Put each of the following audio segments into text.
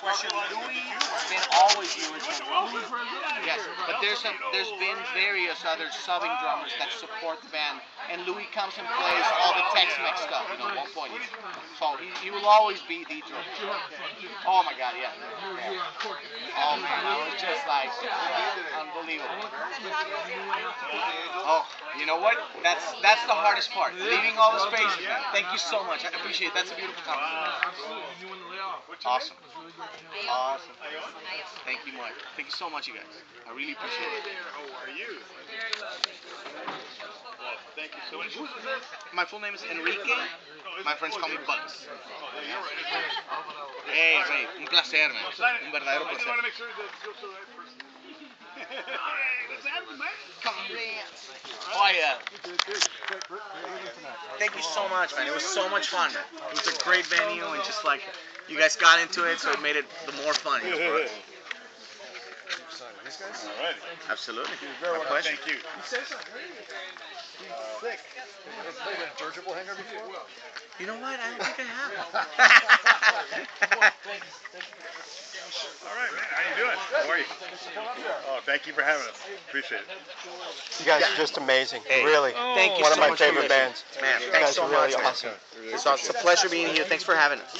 question. Louis has been always. Yes, but there's some, there's been various other subbing drummers that support the band, and Louis comes and plays all the Tex-Mex stuff. You know, one point. So he, he will always be the drummer. Oh my God, yeah. Oh man, I was just like unbelievable. Oh, you know what? That's that's the hardest part. Leaving all the space. Thank you so much. I appreciate it. That's a beautiful compliment. Awesome. Awesome. Thank you much. Thank you so much, you guys. I really appreciate it. How are you? Well, thank you so much. Who's this? My full name is Enrique. My friends call me Bugs. You're right. Hey, hey, un placer, man. Un verdadero placer. want to make sure that it goes to the right person. What's happening, man? Come dance. Oh yeah. Thank you so much, man. It was so much fun. Man. It was a great venue, and just like you guys got into it, so it made it the more fun. For us. Absolutely. My pleasure. Thank you. You know what? I don't think I have. All right, man. How you doing? How are you? Oh, thank you for having us. Appreciate it. You guys are just amazing. Hey, really. Oh, thank you One so of my much favorite bands. Man, You thanks guys so are really much. man. awesome. It's, it's a pleasure being here. Thanks for having us.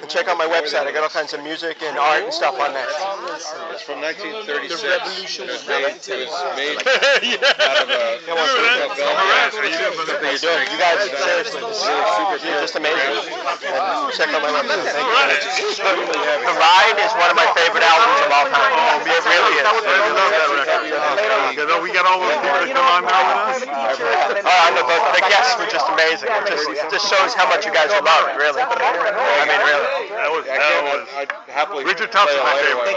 And check out my website. I got all kinds of music and art and stuff on there. It's from 1936. The revolution It was was made, coming. it was made yeah. out of a Come on, called Steve. Belgium. How you doing, brother? How you doing? You seriously, this is super, just amazing. And check out my website. The Ride is one of my favorite albums of all time. Oh, it really is. You know, we got all those people that come on now with us. Oh, I know, the, the guests were just amazing. It just, it just shows how much you guys are loved, really. I mean, really. That was, that was. Richard Thompson, my favorite.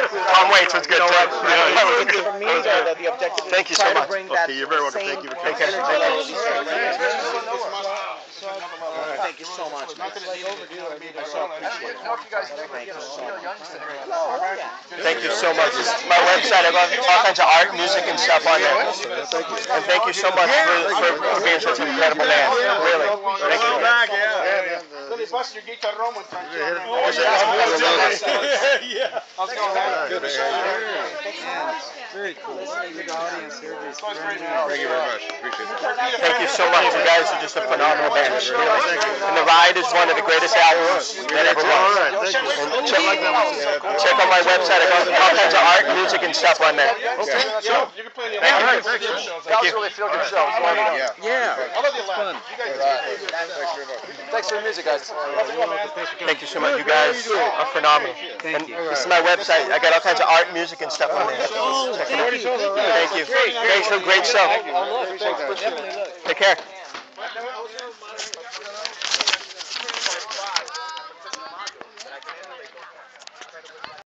one, but I can't find it fast. Tom Waits was good. For me, though, that the objective is Thank you so much. Okay, you're very welcome. Thank you for Take coming. care. Thank you. Thank you so much. man. Thank you so much. Thank you so much. Oh, my website, I got all kinds of art, music, and stuff on there. And thank you so much for, for, for being such an incredible man. Really. Thank you. Back, yeah. yeah. Thank you very much. Appreciate that. Thank you so much. You guys are just a phenomenal band. Really. And The Ride is one of the greatest albums that ever was. And check, check out my website. I got all kinds of art, music, and stuff on there. Okay. You can play in the Thank you. Thank you. Really feel good show. Yeah. Yeah. I love you, lad. You guys Thanks very much. Thanks for the music, guys. Thank you so much. You guys are phenomenal. And this is my website. I got all kinds of art, music, and stuff on there. It out. Thank you. Thanks for a great show. Take care.